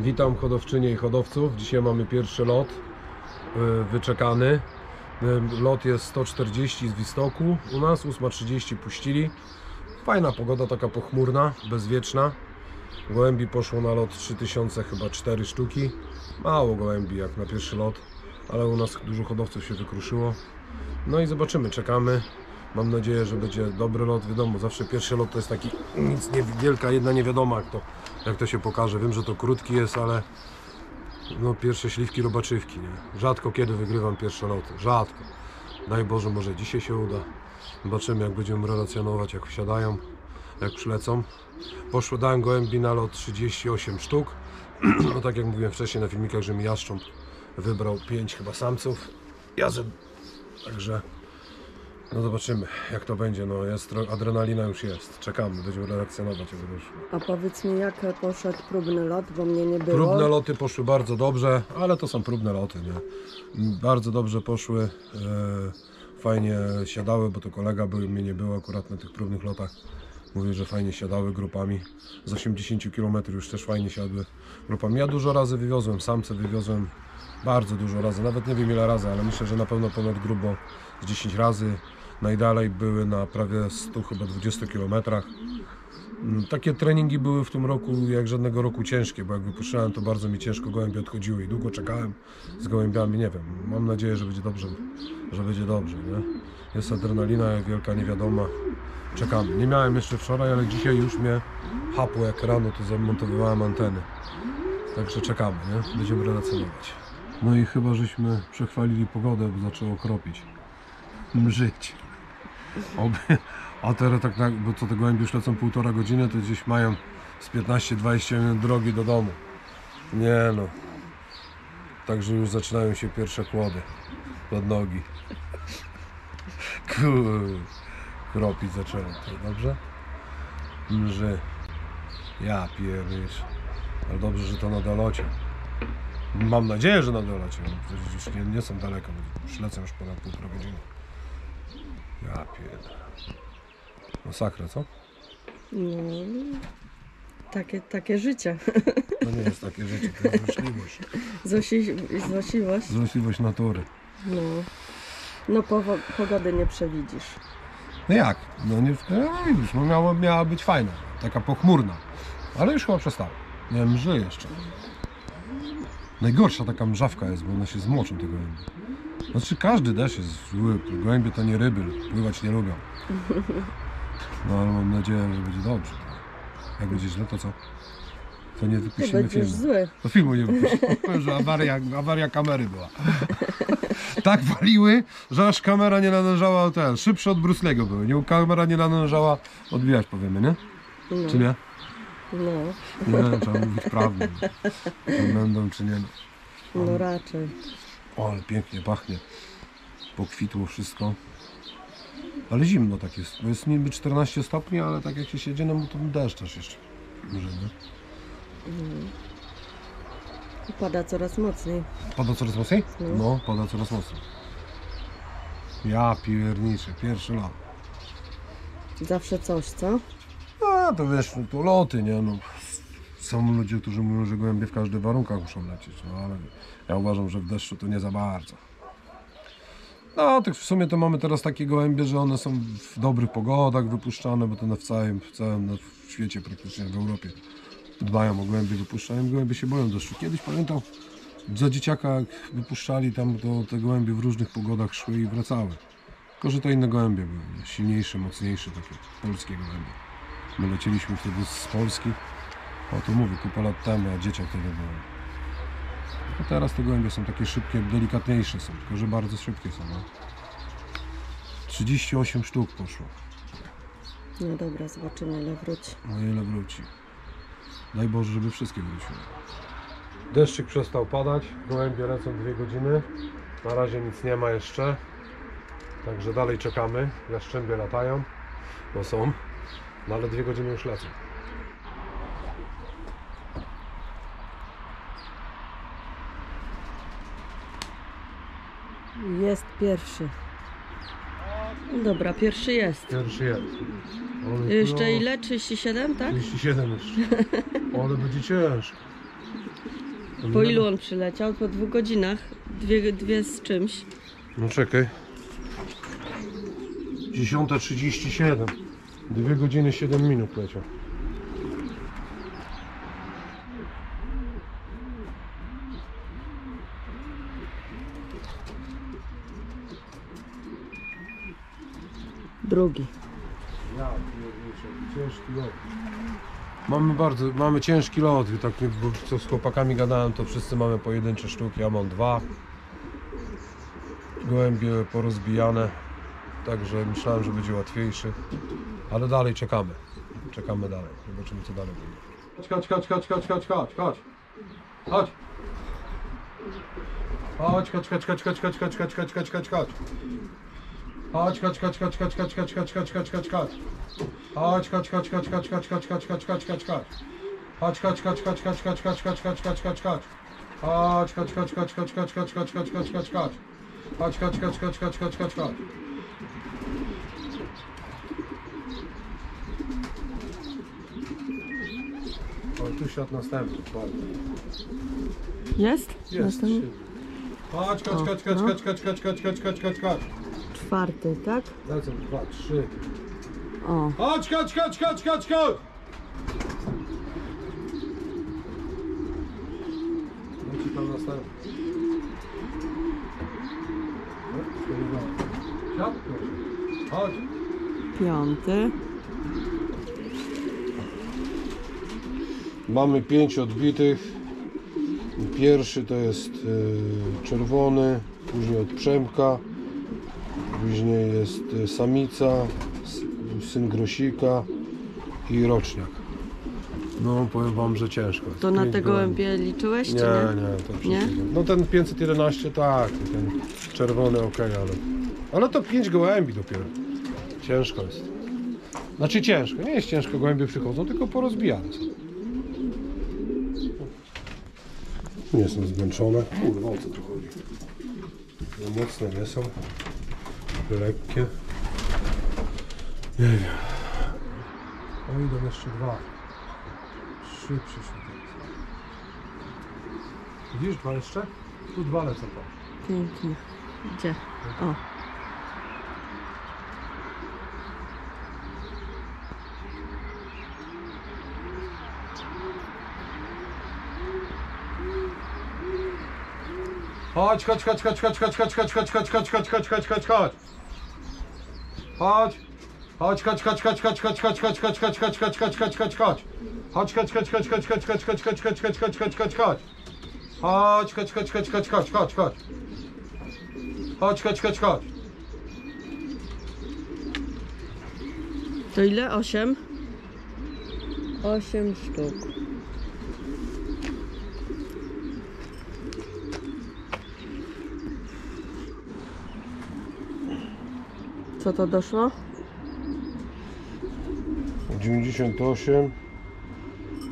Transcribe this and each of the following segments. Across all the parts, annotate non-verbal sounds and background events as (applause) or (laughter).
Witam hodowczynie i hodowców. Dzisiaj mamy pierwszy lot y, wyczekany. Y, Lot jest 140 z Wistoku. U nas 8.30 puścili. Fajna pogoda, taka pochmurna, bezwieczna. Gołębi poszło na lot 3000, chyba 4 sztuki. Mało gołębi jak na pierwszy lot, ale u nas dużo hodowców się wykruszyło. No i zobaczymy, czekamy. Mam nadzieję, że będzie dobry lot. Wiadomo, zawsze pierwszy lot to jest taki nic nie, wielka jedna niewiadoma, jak to, jak to się pokaże. Wiem, że to krótki jest, ale no pierwsze śliwki robaczywki, nie? Rzadko kiedy wygrywam pierwsze loty. Rzadko. Daj Boże, może dzisiaj się uda. Zobaczymy, jak będziemy relacjonować, jak wsiadają, jak przylecą. Poszło, dałem gołębi na lot 38 sztuk. (clears throat) No tak jak mówiłem wcześniej na filmikach, że mi jaszcząb wybrał 5 chyba samców. Ja ze... Także no zobaczymy jak to będzie. No jest adrenalina już jest. Czekamy, będziemy relacjonować jak wyszło. A powiedz mi, jak poszedł próbny lot, bo mnie nie było. Próbne loty poszły bardzo dobrze, ale to są próbne loty, nie? Bardzo dobrze poszły, e, fajnie siadały, bo to kolega był, mnie nie było akurat na tych próbnych lotach. Mówił, że fajnie siadały grupami. Z 80 km już też fajnie siadły grupami. Ja dużo razy wywiozłem, samce wywiozłem bardzo dużo razy, nawet nie wiem ile razy, ale myślę, że na pewno ponad grubo z 10 razy. Najdalej były na prawie 100, chyba 20 kilometrach. Mm, Takie treningi były w tym roku jak żadnego roku ciężkie, bo jak wypuszczałem to bardzo mi ciężko gołębie odchodziły i długo czekałem z gołębiami, nie wiem, mam nadzieję, że będzie dobrze, że będzie dobrze, nie? Jest adrenalina jak wielka niewiadoma, czekamy. Nie miałem jeszcze wczoraj, ale dzisiaj już mnie hapło jak rano, to zamontowywałem anteny. Także czekamy, nie? Będziemy relacjonować. No i chyba żeśmy przechwalili pogodę, bo zaczęło kropić. Mrzyć. (laughs) A teraz tak, bo co te gołębie już lecą półtora godziny, to gdzieś mają z 15-20 minut drogi do domu. Nie no. Także już zaczynają się pierwsze kłody pod nogi. (laughs) Kur... Kropić zaczęło, to dobrze? Mrzy. Ja pierdysz. Ale dobrze, że to na dolocie. Mam nadzieję, że na dolocie. Już nie, nie są daleko, już lecą już ponad półtora godziny. Ja pierdolę. Masakra, co? No, takie, takie życie. To nie jest takie życie, to jest złośliwość. Zosi, złośliwość. Złośliwość natury. No. No powo- pogody nie przewidzisz. No jak? No nie, no widzisz, no miała, miała być fajna, taka pochmurna. Ale już chyba przestała. Nie mrzy jeszcze. Najgorsza taka mrzawka jest, bo one się zmoczą te gołębie. Znaczy każdy deszcz jest zły, gołębie to nie ryby, pływać nie lubią. No ale mam nadzieję, że będzie dobrze. Jak będzie źle, to co? To nie wypuścimy filmu. zły. To filmu nie wypuściłem, Powiem, że awaria, awaria kamery była. tak waliły, że aż kamera nie należała, ten, szybsze od Bruslego były. Nie, kamera nie należała odbijać, powiemy, nie? No, Czy nie? no, Nie, trzeba mówić prawdę. Czy będą, czy nie. no raczej. O, ale pięknie pachnie. Pokwitło wszystko. Ale zimno tak jest, bo jest niby 14 stopni, ale tak jak się siedzi, no to deszcz też jeszcze. Może, nie? Pada coraz mocniej. Pada coraz mocniej? No. No, pada coraz mocniej. Ja pierniczę, pierwszy lat. Zawsze coś, co? No to wiesz, no, to loty, nie no. Są ludzie, którzy mówią, że gołębie w każdych warunkach muszą lecieć, no ale ja uważam, że w deszczu to nie za bardzo. No, tak w sumie to mamy teraz takie gołębie, że one są w dobrych pogodach wypuszczane, bo to na w całym, w całym na, w świecie praktycznie, w Europie dbają o gołębie, wypuszczają. Gołębie się boją deszczu. Kiedyś pamiętam, za dzieciaka jak wypuszczali tam, to te gołębie w różnych pogodach szły i wracały. Tylko, że to inne gołębie były, nie? silniejsze, mocniejsze, takie polskie gołębie. My lecieliśmy wtedy z Polski. O to mówię, kupę lat temu, a dzieciak wtedy byłem. A teraz te gołębie są takie szybkie, delikatniejsze są, tylko że bardzo szybkie są. No. 38 sztuk poszło. No dobra, zobaczymy ile wróci. No ile wróci. Daj Boże, żeby wszystkie wróciły. Deszczyk przestał padać, gołębie lecą dwie godziny. Na razie nic nie ma jeszcze. Także dalej czekamy. Jaszczębie latają, bo są. No ale dwie godziny już lecą. Jest pierwszy. Dobra, pierwszy jest. Pierwszy jest. Ale Jeszcze no, ile? 37, tak? 37 jeszcze. (laughs) Ale będzie ciężko. Po ilu on przyleciał? Po dwóch godzinach. Dwie, dwie z czymś. No czekaj. 10.37. 2 godziny 7 minut leciał. Lot. Mamy bardzo, mamy ciężki lot, tak bo co z chłopakami gadałem, to wszyscy mamy pojedyncze sztuki, ja mam dwa. Gołębie porozbijane, także myślałem, że będzie łatwiejszy, ale dalej czekamy. Czekamy dalej, zobaczymy co dalej będzie. Chodź, chodź, chodź, chodź, chodź, chodź, chodź. Chodź. Chodź, chodź, chodź, chodź, chodź, chodź, chodź, chodź, chodź, chodź, chodź, chodź. Chodź, chodź, chodź, chodź, chodź, chodź, chodź, chodź, chodź, chodź, chodź, chodź. Chodź, chodź, chodź, chodź, chodź, chodź, chodź, chodź, chodź, chodź, chodź, chodź. Chodź, chodź, chodź, chodź, chodź, chodź, chodź, chodź, chodź, chodź, chodź, chodź. Chodź, chodź, chodź, chodź, chodź, chodź, chodź, chodź, chodź, chodź, chodź, chodź. Chodź, chodź, chodź, chodź, chodź, chodź, chodź, chodź. O, tu siadł następny. Jest? Jest. Następny? Chodź, chodź, chodź, chodź, chodź, chodź, Czwarty, tak? Lecą dwa, trzy. O. Chodź, chodź, chodź, chodź, chodź, chodź! Leci tam następny. No, proszę. Chodź. Piąty. Mamy pięć odbitych. Pierwszy to jest e, czerwony, później od Przemka, później jest e, samica, syn Grosika i roczniak. No powiem wam, że ciężko. jest. To na Pięć te gołębi. gołębie liczyłeś, czy Nie, nie? nie, to Nie? No ten 511 tak, ten czerwony ok, ale. Ale to 5 gołębi dopiero. Ciężko jest. Znaczy ciężko, nie jest ciężko, gołębie przychodzą, tylko porozbijane są. Nie są zmęczone. Kurwa, o co tu chodzi? Za mocne nie są. Lekkie. Nie wiem. O, idą jeszcze dwa. Trzy przyszły. Widzisz dwa jeszcze? Tu dwa lecą patrz. Pięknie. Gdzie? O. Chodź, chodź, chodź, chodź, chodź, chodź, chodź, chodź, chodź, chodź, chodź, chodź, chodź, chodź, chodź, chodź. Chodź. Chodź, chodź, chodź, chodź, chodź, chodź, chodź, chodź, chodź, chodź, chodź, chodź, chodź, chodź, chodź, chodź. Chodź, chodź, chodź, chodź, chodź, chodź, chodź, chodź, chodź, chodź, chodź, chodź, chodź, chodź, chodź. Chodź, chodź, chodź, chodź, chodź, chodź, chodź, chodź. Chodź, chodź, chodź, chodź. To ile? Osiem? Osiem sztuk. Co to doszło? 98.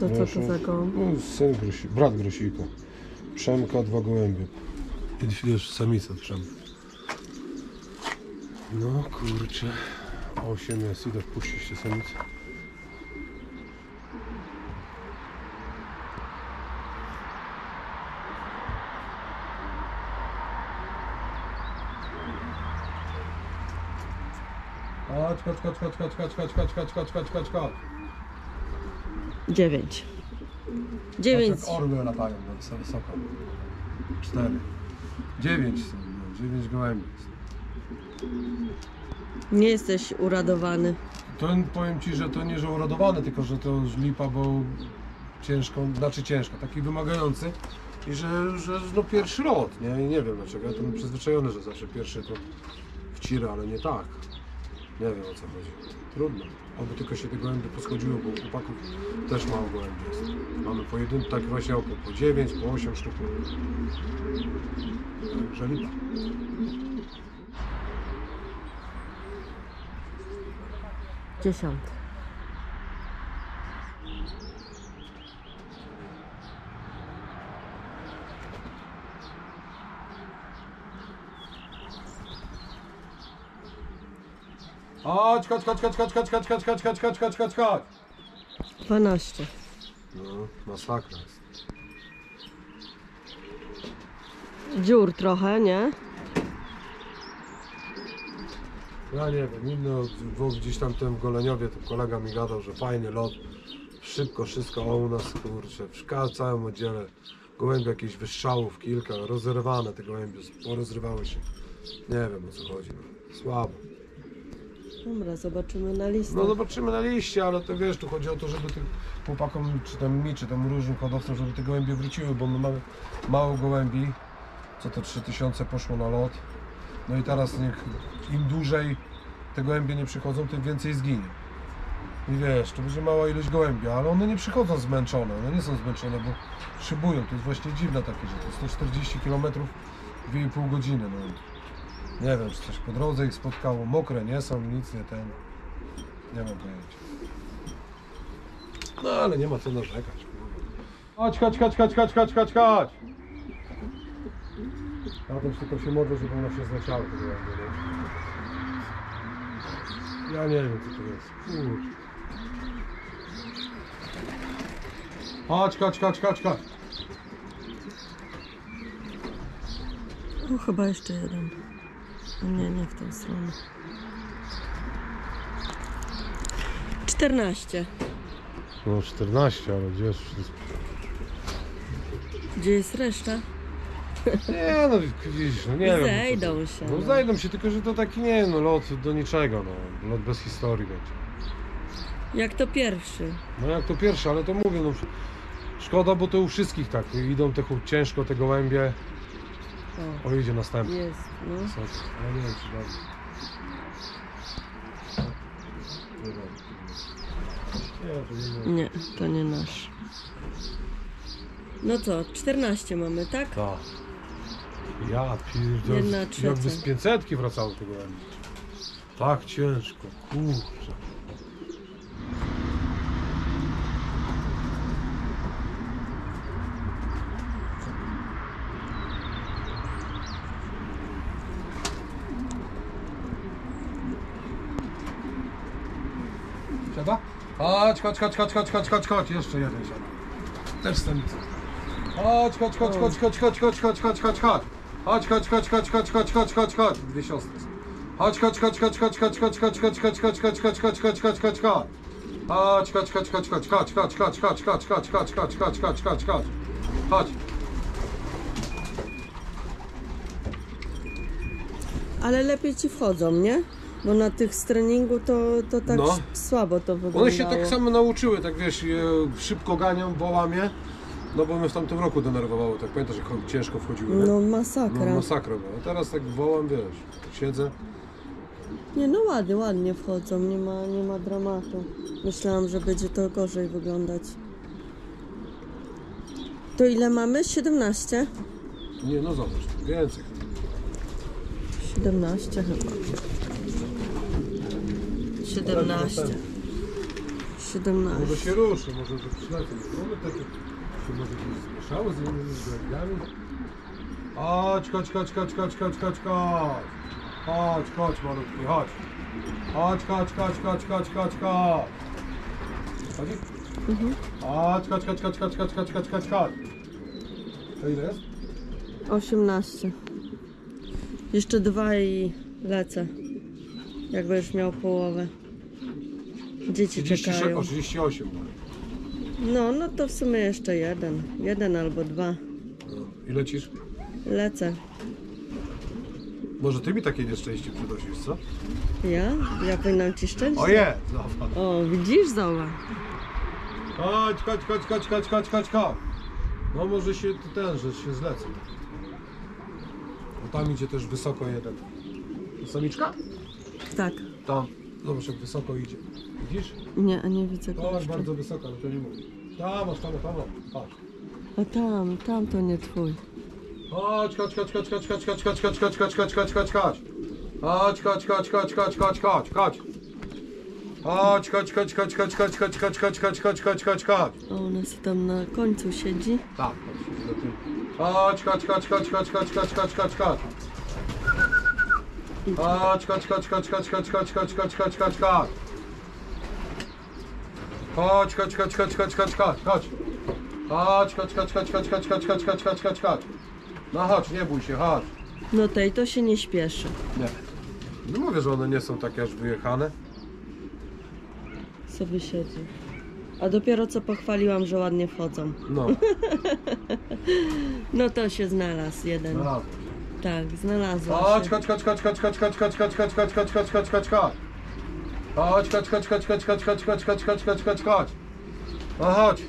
To co to za gołąb? No, syn brat Grosika. Przemka, dwa gołębie. Kiedyś wiesz, samica Przem. No kurczę. Osiem jest, idę wpuścić tę samicę. Chodź, chodź, chodź, chodź, chodź, chodź, chodź, chodź, chodź, chodź, chodź, chodź. Dziewięć. Dziewięć. Tak jak orły latają no, wysoko. Cztery. Dziewięć są, no, dziewięć gołębi. Nie jesteś uradowany. To powiem Ci, że to nie, że uradowany, tylko że to już lipa, bo ciężko, znaczy ciężko, taki wymagający i że, że no pierwszy lot, nie? I nie wiem dlaczego, ja jestem przyzwyczajony, że zawsze pierwszy to wcira, ale nie tak. Nie wiem o co chodzi. Trudno. Oby tylko się te gołębie poschodziły, bo u chłopaków też mało gołębi jest. Mamy po jednym, tak właśnie po, po 9, po 8 sztuk. Także lipa. Dziesiąty. Chodź, chodź, chodź, chodź, chodź, chodź, chodź, chodź, chodź, chodź, chodź, chodź, chodź, chodź. Dwanaście. No, masakra jest. dziur trochę, nie? Ja nie wiem, inno, bo gdzieś tam tym w Goleniowie to kolega mi gadał, że fajny lot, szybko wszystko, a u nas kurczę, w szka- całym oddziale gołębie jakieś wystrzałów kilka, rozerwane te gołębie, porozrywały się. Nie wiem o co chodzi, no. słabo. Dobra, zobaczymy na listę. No zobaczymy na liście, ale to wiesz, tu chodzi o to, żeby tym chłopakom, czy tam mi, czy tam różnym hodowcom, żeby te gołębie wróciły, bo my mamy mało gołębi, co to 3000 poszło na lot. No i teraz niech im dłużej te gołębie nie przychodzą, tym więcej zginie. I wiesz, to będzie mała ilość gołębi, ale one nie przychodzą zmęczone, one nie są zmęczone, bo szybują. To jest właśnie dziwne takie, że to 140 km w 2,5 godziny. No. Nie wiem, czy coś po drodze ich spotkało, mokre nie są, nic nie ten. Nie mam pojęcia. No ale nie ma co narzekać. Chodź, chodź, chodź, chodź, chodź, chodź, chodź, chodź. Ja też tylko się modlę, żeby one się nie? Ja nie wiem co to jest. Kurczę. Chodź, chodź, chodź, chodź, chodź. O, chyba jeszcze jeden. Nie, nie w tą stronę. 14. No 14, ale gdzież? Gdzie jest reszta? Nie no, widzisz, no nie wiem. Zejdą się. No no. znajdą się, tylko że to taki nie no, lot do niczego, no. Lot bez historii będzie. Jak to pierwszy? No jak to pierwsze, ale to mówię, no szkoda, bo to u wszystkich tak, idą te ciężko te gołębie. O, O, idzie następny. jest, no. Co? Ale nie wiem, czy dobrze. Nie to nie wiem. Nie, to nie nasz. No co, 14 mamy, tak? Tak. Ja pierdolę, Jedna trzecia. jakby z 500 wracały te gołębie. Tak ciężko, kurczę. Chodź, chodź, chodź, chodź, chodź, chodź, chodź, chodź, jeszcze jeden siada. Też samica. Chodź, chodź, chodź, chodź, chodź, chodź, chodź, chodź, chodź, chodź, chodź. Chodź, chodź, chodź, chodź, chodź, chodź, chodź, chodź. Dwie siostry. chodź, chodź, chodź, chodź, chodź, chodź, chodź, chodź, chodź, chodź, chodź, chodź, chodź, chodź, chodź, chodź, chodź. Chodź, chodź, chodź, chodź, chodź, chodź, chodź, chodź, chodź, chodź, chodź, chodź, chodź, chodź, chodź, chodź, chodź. Chodź. Ale lepiej ci wchodzą, nie? Bo na tych treningu to, to tak No. słabo to wyglądało. One się tak samo nauczyły, tak wiesz, szybko ganią, wołamie. No bo my w tamtym roku denerwowały, tak pamiętasz, jak ciężko wchodziły, nie? No No, masakra. masakra była. A teraz tak wołam, wiesz, siedzę. Nie, no ładnie, ładnie wchodzą, nie ma, nie ma dramatu. Myślałam, że będzie to gorzej wyglądać. To ile mamy? 17? Nie, no zobacz, więcej. 17 chyba. 17. Może 17. się ruszy, może to przylecą. Mamy takie, się może gdzieś zmieszały z innymi gołębiami. Chodź, chodź, chodź, chodź, chodź, chodź, chodź, chodź. Chodź, chodź, malutki, chodź. Chodź, chodź, chodź, chodź, chodź, chodź, chodź. Chodzi? Mhm. Chodź, chodź, chodź, chodź, chodź, chodź, chodź, chodź, chodź, chodź. To ile jest? 18. Jeszcze dwa i lecę. Jak będziesz miał połowę. Dzieci 36, czekają. o 38. No, no to w sumie jeszcze jeden. Jeden albo dwa. I lecisz? Lecę. Może ty mi takie nieszczęście przynosisz, co? Ja? Ja powinnam ci szczęście. Oje! Zobacz. O, widzisz, zobacz. Chodź, chodź, chodź, chodź, chodź, chodź, chodź, chodź. No może się tu ten, że się zlecę. Bo tam idzie też wysoko jeden. Samiczka? Tak. Tam. Zobacz jak wysoko idzie. Widzisz? Nie, a nie widzę go To jeszcze. bardzo wysoko, ale to nie mówię. Tam, masz tam, tam, chodź. A tam, tam to nie twój. Chodź, chodź, chodź, chodź, chodź, chodź, chodź, chodź, chodź, chodź, chodź, chodź, chodź, chodź. Chodź, chodź, chodź, chodź, chodź, chodź, chodź, chodź. Chodź, chodź, chodź, chodź, chodź, chodź, chodź, chodź, chodź, chodź, chodź, chodź, chodź, chodź. O, ona sobie tam na końcu siedzi. Tak, chodź, do tyłu. Chodź, chodź, chodź, chodź, chodź, chodź, chodź, chodź, chodź, chodź. Chodź, chodź, chodź, chodź, chodź, chodź, chodź, chodź, chodź, chodź, chodź, chodź. Chodź, chodź, chodź, chodź, chodź, chodź, chodź, chodź. Chodź, chodź, chodź, chodź, chodź, chodź, chodź, chodź, chodź, chodź, chodź, chodź. No chodź, nie bój się, chodź. No tej to się nie śpieszy. Nie. No mówię, że one nie są takie aż wyjechane. Sobie siedzi. A dopiero co pochwaliłam, że ładnie wchodzą. No. No to się znalazł jeden. Znalazłem. Tak, znalazła Chodź, się. chodź, chodź, chodź, chodź, chodź, chodź, chodź, chodź, chodź, chodź, chodź, chodź, chodź, chodź, chodź. Chodź, chodź, chodź, chodź, chodź, chodź, chodź, chodź, chodź, chodź, chodź, chodź, chodź. No chodź.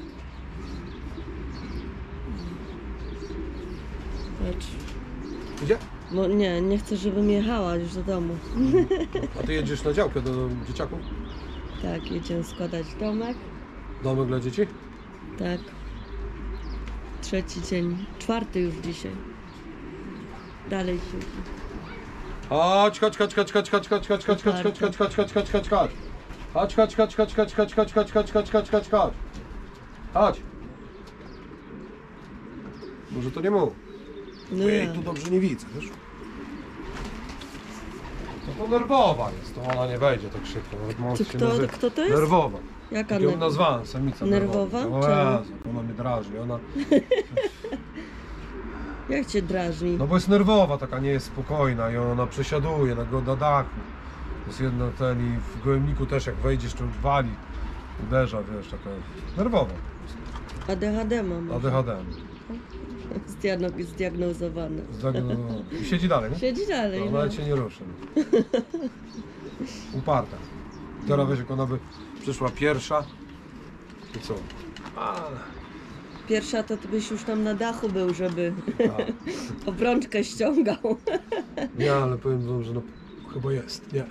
Patrz. Gdzie? No nie, nie chcę, żebym jechała już do domu. A ty jedziesz na działkę do dzieciaków? Tak, jedziemy składać domek. Domek dla dzieci? Tak. Trzeci dzień. Czwarty już dzisiaj. Dalej siedzi. Chodź, chodź, chodź, chodź, chodź, chodź, chodź, chodź, chodź, chodź, chodź, chodź, chodź, chodź, chodź, chodź, chodź. Chodź, chodź, chodź, chodź, chodź, chodź, chodź, chodź, chodź, chodź, chodź, chodź, chodź. Chodź. Może to nie mów. No Ej, ja. tu dobrze nie widzę, wiesz? No to nerwowa jest, to ona nie wejdzie tak szybko. Nawet może Czy się kto, nazy- kto to jest? Nerwowa. Jaka Jak ją nerwowa? nazwałem, samica Nerwowa? nerwowa. Czemu? O Jezu, ona mnie drażni. Ona, Jak cię drażni? no bo jest nerwowa, taka nie jest spokojna i ona przesiaduje na, go- na dachu. To jest jedno ten i w gołębniku też jak wejdziesz to wali, uderza, wiesz, taka nerwowa. ADHD mam. ADHD. Zdiagno- (laughs) Zdiagnozowane. Zdiagnozowana. I siedzi dalej, nie? Siedzi dalej. No, No. nawet się nie ruszy. (laughs) Uparta. Teraz wiesz, jak ona by przyszła pierwsza, to co? A, Pierwsza to ty byś już tam na dachu był, żeby tak. (laughs) obrączkę ściągał. Nie, ale powiem wam, że no chyba jest, nie.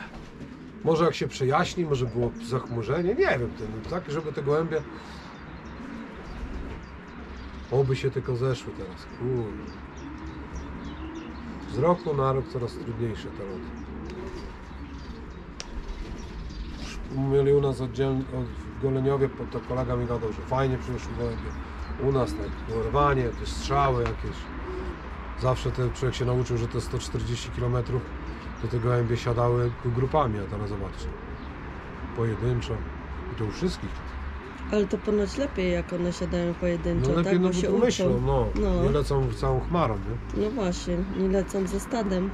Może jak się przejaśni, może było zachmurzenie, nie wiem, ten, tak, żeby te gołębie... Oby się tylko zeszły teraz, kurde. Z roku na rok coraz trudniejsze te loty. Mieli u nas oddzielnie, od, w Goleniowie, po- to kolega mi gadał, że fajnie przyszły gołębie. U nas tak, było rwanie, jakieś strzały jakieś. Zawsze te, człowiek się nauczył, że to 140 km, to te gołębie siadały grupami, a teraz zobaczcie. Pojedynczo. I to u wszystkich. Ale to ponoć lepiej, jak one siadają pojedynczo, No lepiej, tak? no Bo się myślą, uczą. no. No. Nie lecą całą chmarą, nie? No właśnie, nie lecą ze stadem.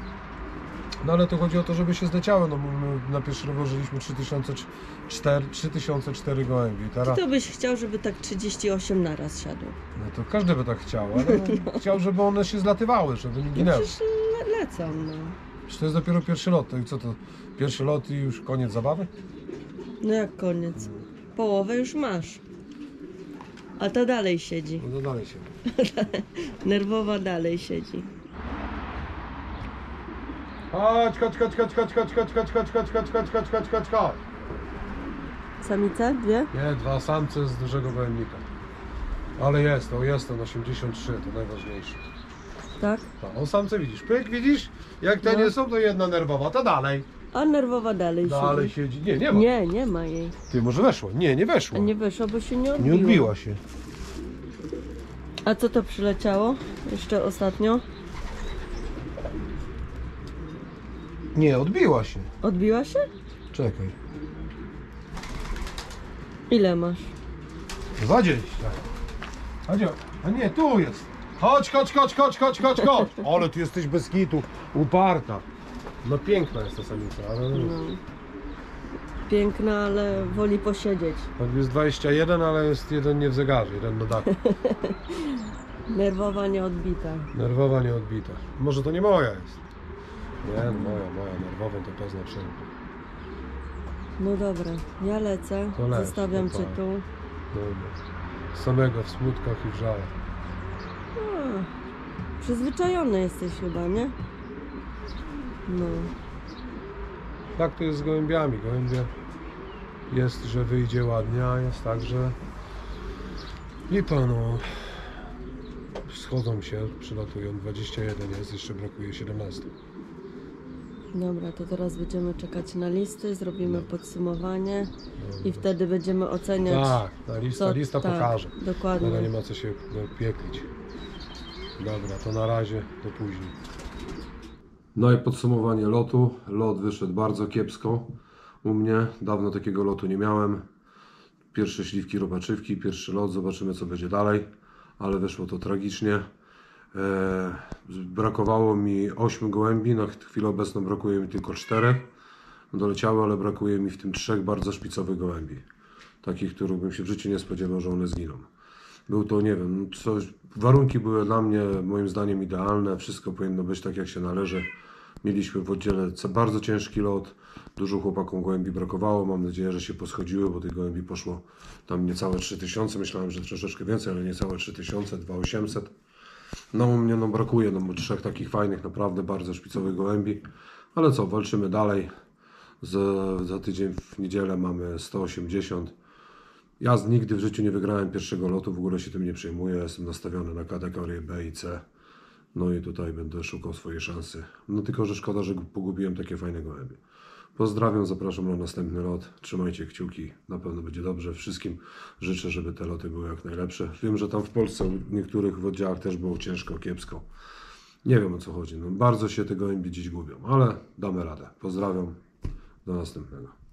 No ale to chodzi o to, żeby się zleciały. No, bo my na pierwszy rok żyliśmy 3004, 3004 gołębie. I Teraz, Ty to byś chciał, żeby tak 38 naraz siadło. no to każdy by tak chciał, ale (laughs) chciał, żeby one się zlatywały, żeby nie No ginęły. przecież le lecą, no. Przecież to jest dopiero pierwszy lot. To i co to? Pierwszy lot i już koniec zabawy? No jak koniec. Połowę już masz. A ta dalej siedzi. No to dalej się. (laughs) Nerwowa dalej siedzi. Chodź, chodź, chodź, chodź, chodź, chodź, chodź, chodź, chodź, chodź, chodź, chodź, chodź, chodź, chodź, chodź. Samice? Dwie? Nie, dwa samce z dużego gołębnika. Ale jest to, jest to 83, to najważniejsze. Tak. Tak, o samce widzisz, pyk, widzisz? Jak te No. nie są, to jedna nerwowa, to dalej. A nerwowa dalej, Dalej siedzi. siedzi. Nie, nie ma. Nie, nie ma jej. Ty, może weszła? Nie, nie A weszła. nie wyszło, bo się nie odbiło. Nie odbiła się. A co to przyleciało? Jeszcze ostatnio? Nie, odbiła się. Odbiła się? Czekaj. Ile masz? 20. Chodź, a nie, tu jest. Chodź, chodź, chodź, chodź, chodź, chodź, chodź. (laughs) Ale ty jesteś bez kitu, uparta. No piękna jest ta samica, ale No. Piękna, ale woli posiedzieć. tak jest 21, ale jest jeden nie w zegarze, jeden na dachu. (laughs) Nerwowa, nieodbita. Nerwowa, nie odbita. Może to nie moja jest. Nie, moja, moja, nerwową to poznać wszędzie. No dobra, ja lecę. To leć, Zostawiam cię tak. tu. Dobra. Samego w smutkach i w żałach. A, przyzwyczajony jesteś chyba, nie? No. Tak to jest z gołębiami. Gołębie jest, że wyjdzie ładnie, a jest tak, że lipa no. Schodzą się, przylatują. 21 jest, jeszcze brakuje 17. Dobra, to teraz będziemy czekać na listy, zrobimy podsumowanie i wtedy będziemy oceniać. Tak, ta lista, co- lista tak, pokaże. Dokładnie. Dobra, nie ma co się no, pieklić. Dobra, to na razie, do później. No i podsumowanie lotu. Lot wyszedł bardzo kiepsko u mnie. Dawno takiego lotu nie miałem. Pierwsze śliwki, robaczywki, pierwszy lot. Zobaczymy co będzie dalej. Ale wyszło to tragicznie. E, brakowało mi 8 gołębi, na chwilę obecną brakuje mi tylko 4. Doleciały, ale brakuje mi w tym trzech bardzo szpicowych gołębi. Takich, których bym się w życiu nie spodziewał, że one zginą. Był to, nie wiem, coś, warunki były dla mnie moim zdaniem idealne, wszystko powinno być tak jak się należy. Mieliśmy w oddziale bardzo ciężki lot, dużo chłopakom gołębi brakowało, mam nadzieję, że się poschodziły, bo tych gołębi poszło tam niecałe 3000, myślałem, że troszeczkę więcej, ale niecałe 3000, 2800. No mnie no, brakuje no, trzech takich fajnych, naprawdę bardzo szpicowych gołębi, ale co, walczymy dalej. Za, za tydzień w niedzielę mamy 180. Ja z nigdy w życiu nie wygrałem pierwszego lotu, w ogóle się tym nie przejmuję. Jestem nastawiony na kategorię B i C. No i tutaj będę szukał swojej szansy. No tylko, że szkoda, że pogubiłem takie fajne gołębie. Pozdrawiam, zapraszam na następny lot. Trzymajcie kciuki, na pewno będzie dobrze. Wszystkim życzę, żeby te loty były jak najlepsze. Wiem, że tam w Polsce u niektórych w oddziałach też było ciężko, kiepsko. Nie wiem o co chodzi. No, bardzo się te gołębie dziś gubią, ale damy radę. Pozdrawiam, do następnego.